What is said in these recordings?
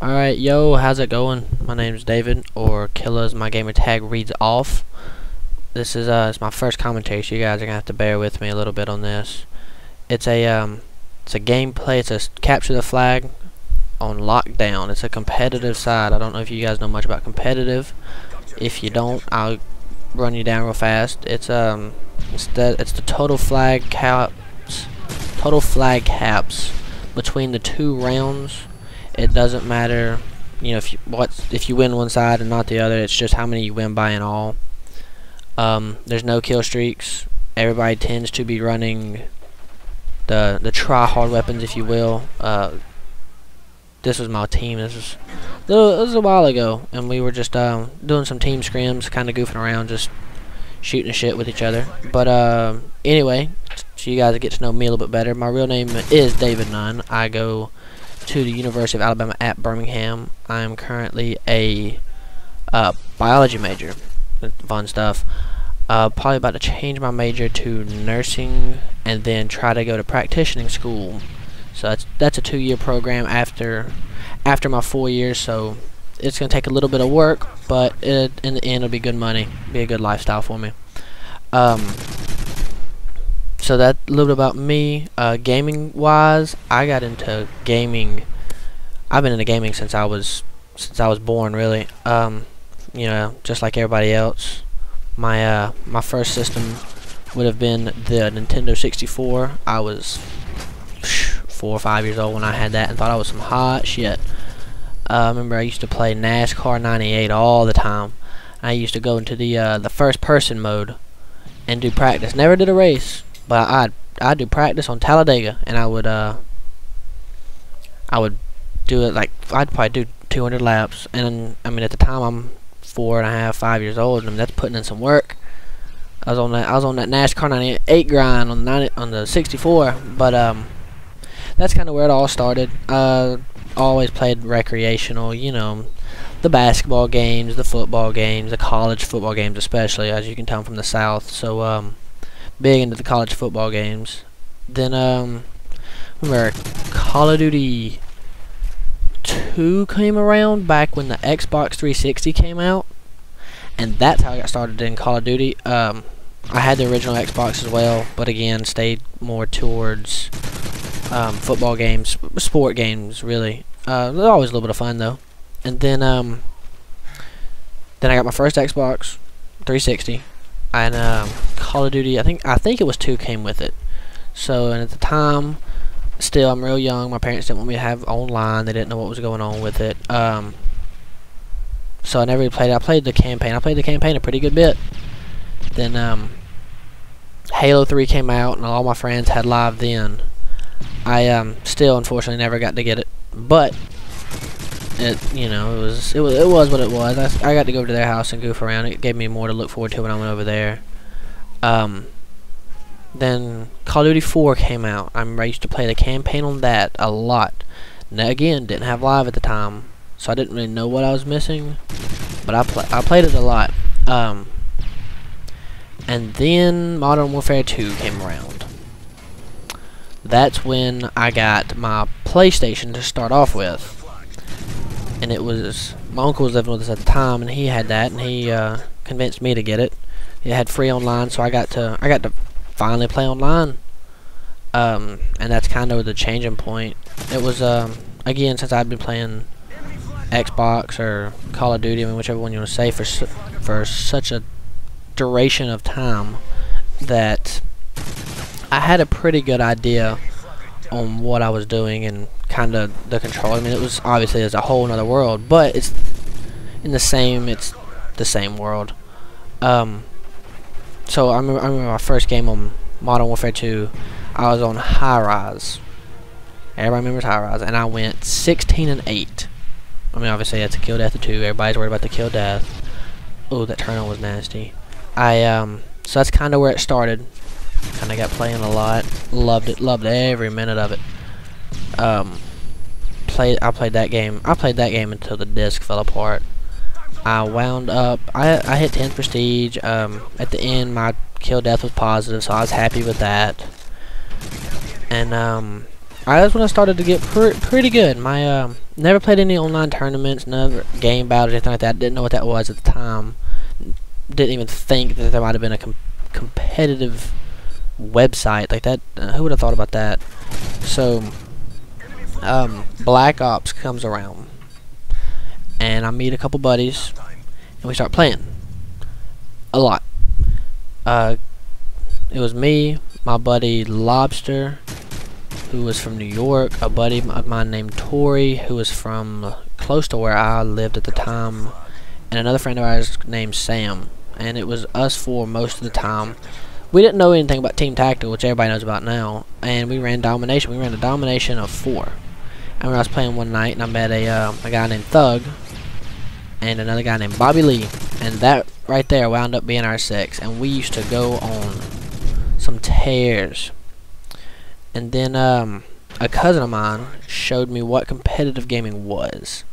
Alright, yo, how's it going? My name's David, or Killas. My gamer tag reads off. This is uh, it's my first commentary, so you guys are gonna have to bear with me a little bit on this. It's a um, it's a gameplay. It's a capture the flag on lockdown. It's a competitive side. I don't know if you guys know much about competitive. If you don't, I'll run you down real fast. It's um, it's the it's the total flag caps, total flag caps between the two rounds it doesn't matter you know if you what if you win one side and not the other it's just how many you win by in all. Um, there's no kill streaks. Everybody tends to be running the the try hard weapons if you will. Uh, this was my team. This was this was a while ago and we were just um, doing some team scrims kind of goofing around just shooting shit with each other. But uh, anyway so you guys get to know me a little bit better. My real name is David Nunn. I go to the University of Alabama at Birmingham. I am currently a uh, biology major. Fun stuff. Uh, probably about to change my major to nursing and then try to go to practicing school. So that's that's a two-year program after after my four years. So it's gonna take a little bit of work, but it, in the end, it'll be good money, be a good lifestyle for me. Um, so that a little bit about me. Uh, gaming wise, I got into gaming. I've been into gaming since I was since I was born, really. Um, you know, just like everybody else. My uh, my first system would have been the Nintendo 64. I was four or five years old when I had that and thought I was some hot shit. Uh, I remember I used to play NASCAR 98 all the time. I used to go into the uh, the first person mode and do practice. Never did a race, but I'd I'd do practice on Talladega, and I would uh I would do it like I'd probably do 200 laps, and I mean at the time I'm four and a half, five years old, and I mean, that's putting in some work. I was on that I was on that NASCAR 98 grind on the 90, on the 64, but um that's kind of where it all started. Uh, always played recreational, you know, the basketball games, the football games, the college football games especially, as you can tell from the South. So um big into the college football games. Then, um, remember Call of Duty 2 came around back when the Xbox 360 came out. And that's how I got started in Call of Duty. Um, I had the original Xbox as well, but again, stayed more towards um, football games, sport games, really. Uh, always a little bit of fun, though. And then, um, then I got my first Xbox 360 and um, Call of Duty. I think I think it was two came with it. So and at the time, still I'm real young. My parents didn't want me to have online. They didn't know what was going on with it. Um, so I never played. I played the campaign. I played the campaign a pretty good bit. Then um, Halo 3 came out, and all my friends had live then. I um, still unfortunately never got to get it, but it you know it was it was it was what it was. I, I got to go to their house and goof around. It gave me more to look forward to when I went over there. Um, then Call of Duty 4 came out. I'm used to play the campaign on that a lot. Now again, didn't have live at the time, so I didn't really know what I was missing. But I play I played it a lot. Um, and then Modern Warfare 2 came around. That's when I got my PlayStation to start off with and it was my uncle was living with us at the time, and he had that, and he uh, convinced me to get it. It had free online, so I got to I got to finally play online. Um, and that's kind of the changing point. It was um, again since I've been playing Xbox or Call of Duty, I mean whichever one you want to say, for su for such a duration of time that I had a pretty good idea on what I was doing and kind of the control. I mean, it was obviously it's a whole other world, but it's in the same. It's the same world. Um, so I remember, I remember my first game on Modern Warfare 2. I was on High Rise. Everybody remembers High Rise, and I went 16 and 8. I mean, obviously that's a kill death of two. Everybody's worried about the kill death. Oh, that turn on was nasty. I um, so that's kind of where it started. Kind of got playing a lot. Loved it. Loved every minute of it. Um, played. I played that game. I played that game until the disc fell apart. I wound up. I I hit 10 prestige. Um, at the end, my kill death was positive, so I was happy with that. And um, I that's when I started to get pr pretty good. My um, never played any online tournaments, never game battles, anything like that. Didn't know what that was at the time. Didn't even think that there might have been a com competitive website like that. Uh, who would have thought about that? So, um, Black Ops comes around, and I meet a couple buddies, and we start playing a lot. Uh, it was me, my buddy Lobster, who was from New York, a buddy of mine named Tori, who was from close to where I lived at the time, and another friend of ours named Sam. And it was us four most of the time. We didn't know anything about Team Tactical, which everybody knows about now, and we ran Domination. We ran a Domination of four. And when I was playing one night, and I met a, uh, a guy named Thug, and another guy named Bobby Lee, and that right there wound up being our six, and we used to go on some tears and then um, a cousin of mine showed me what competitive gaming was.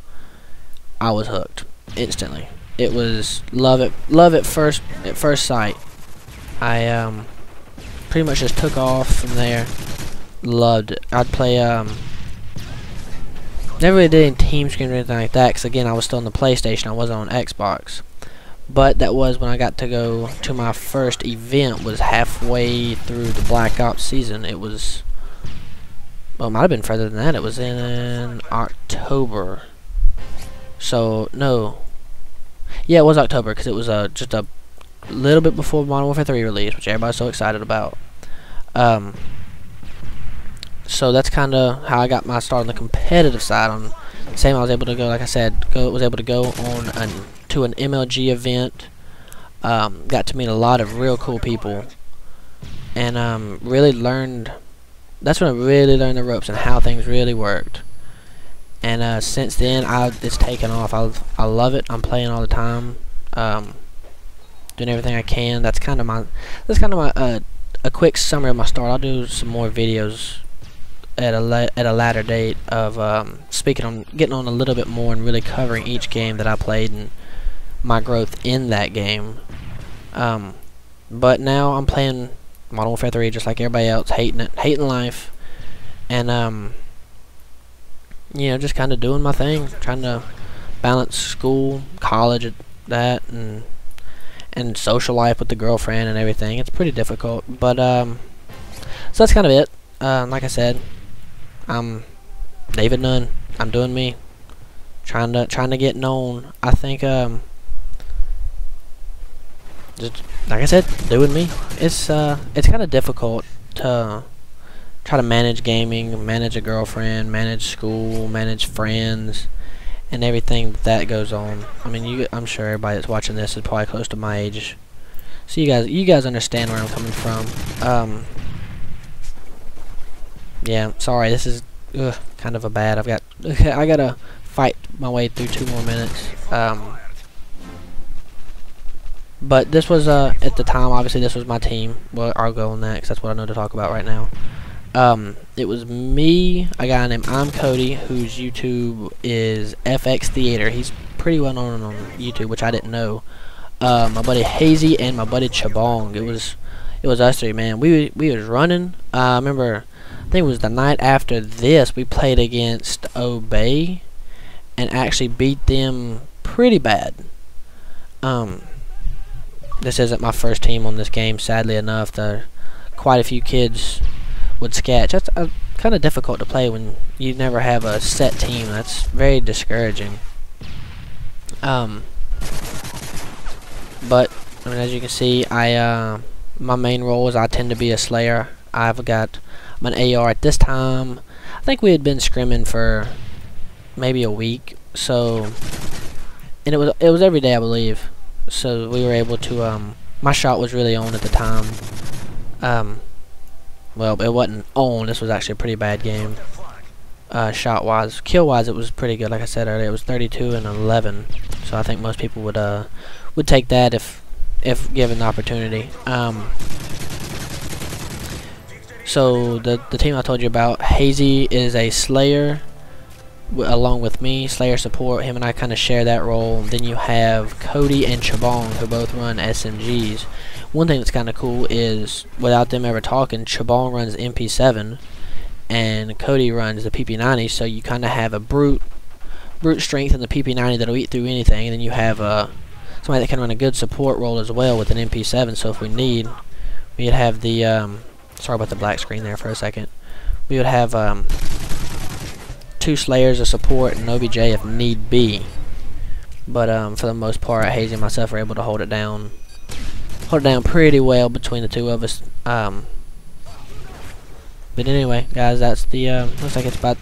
I was hooked instantly. It was love it, love at first at first sight. I um, pretty much just took off from there. Loved it. I'd play um, never really did any team scrims or anything like that. Cause again, I was still on the PlayStation. I wasn't on Xbox. But that was when I got to go to my first event. Was halfway through the Black Ops season. It was well, it might have been further than that. It was in October. So, no. Yeah, it was October, because it was uh, just a little bit before Modern Warfare 3 release, which everybody's so excited about. Um, so that's kind of how I got my start on the competitive side. On same, I was able to go, like I said, go was able to go on an, to an MLG event. Um, got to meet a lot of real cool people, and um, really learned that's when I really learned the ropes and how things really worked. And uh, since then, I it's taken off. I I love it. I'm playing all the time, um, doing everything I can. That's kind of my that's kind of my uh, a quick summary of my start. I'll do some more videos at a at a later date of um, speaking on getting on a little bit more and really covering each game that I played and my growth in that game. Um, but now I'm playing Modern Warfare 3 just like everybody else, hating it, hating life, and um, you know, just kind of doing my thing, trying to balance school, college, that, and and social life with the girlfriend and everything. It's pretty difficult, but um, so that's kind of it. Uh, like I said, I'm David Nunn. I'm doing me, trying to trying to get known. I think um just like I said, doing me. It's uh, it's kind of difficult to try to manage gaming, manage a girlfriend, manage school, manage friends, and everything that goes on. I mean, you, I'm sure everybody that's watching this is probably close to my age, so you guys, you guys understand where I'm coming from. Um, yeah, sorry, this is ugh, kind of a bad. I've got, I gotta fight my way through two more minutes. Um, but this was, uh, at the time, obviously this was my team. Well, I'll go on that because that's what I know to talk about right now. Um, it was me, a guy named I'm Cody, whose YouTube is FX Theater. He's pretty well known on YouTube, which I didn't know. Uh, my buddy Hazy and my buddy Chabong. It was, it was us three, man. We we was running. Uh, I remember, think it was the night after this, we played against Obey, and actually beat them pretty bad. Um, this isn't my first team on this game, sadly enough. There quite a few kids would sketch. That's uh, kind of difficult to play when you never have a set team. That's very discouraging. Um, but I mean, as you can see, I uh, my main role is I tend to be a slayer. I've got I'm an AR at this time. I think we had been scrimming for maybe a week, so and it was it was every day I believe. So we were able to um my shot was really on at the time. Um well it wasn't on. This was actually a pretty bad game. Uh, shot wise kill wise it was pretty good. Like I said earlier it was 32 and 11 so I think most people would uh would take that if if given the opportunity. Um so the the team I told you about Hazy is a Slayer along with me, Slayer support, him and I kind of share that role. Then you have Cody and Chabong who both run SMGs. One thing that's kind of cool is, without them ever talking, Chabong runs MP7 and Cody runs the PP90, so you kind of have a brute brute strength and the PP90 that'll eat through anything, and then you have uh, somebody that can run a good support role as well with an MP7. So if we need, we'd have the um, sorry about the black screen there for a second. We would have um, two Slayers of support and OBJ if need be. But um, for the most part, Hazy and myself are able to hold it down, hold it down pretty well between the two of us. Um, but anyway, guys, that's the uh, looks like it's about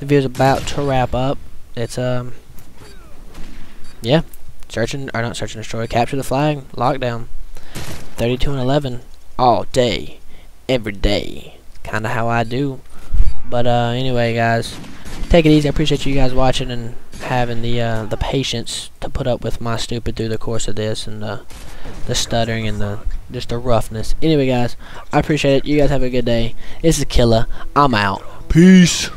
the video's about to wrap up. It's um, yeah, searching or not searching destroy, capture the flag, lockdown, 32 and 11 all day, every day. Kind of how I do. But uh, anyway, guys, take it easy. I appreciate you guys watching and having the uh, the patience to put up with my stupid through the course of this and the the stuttering and the just the roughness. Anyway, guys, I appreciate it. You guys have a good day. This is Killer. I'm out. Peace.